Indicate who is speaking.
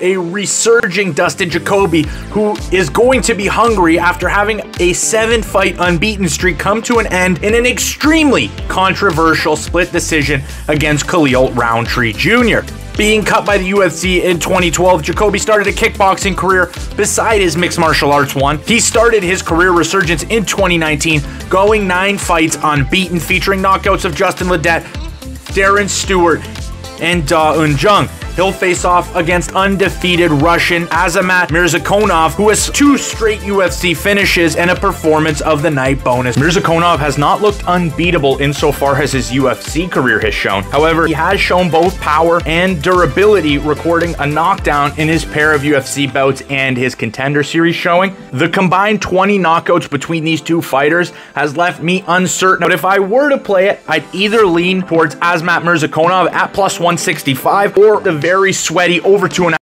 Speaker 1: a resurging Dustin Jacoby who is going to be hungry after having a seven fight unbeaten streak come to an end in an extremely controversial split decision against Khalil Rountree Jr. Being cut by the UFC in 2012, Jacoby started a kickboxing career beside his mixed martial arts one. He started his career resurgence in 2019, going nine fights unbeaten, featuring knockouts of Justin Ledet, Darren Stewart, and Da Un Jung. He'll face off against undefeated Russian Azamat Murzakanov, who has two straight UFC finishes and a performance of the night bonus. Murzakanov has not looked unbeatable insofar as his UFC career has shown. However, he has shown both power and durability, recording a knockdown in his pair of UFC bouts and his contender series showing. The combined 20 knockouts between these two fighters has left me uncertain. But if I were to play it, I'd either lean towards Azamat Murzakanov at plus 165 or the very sweaty over two and a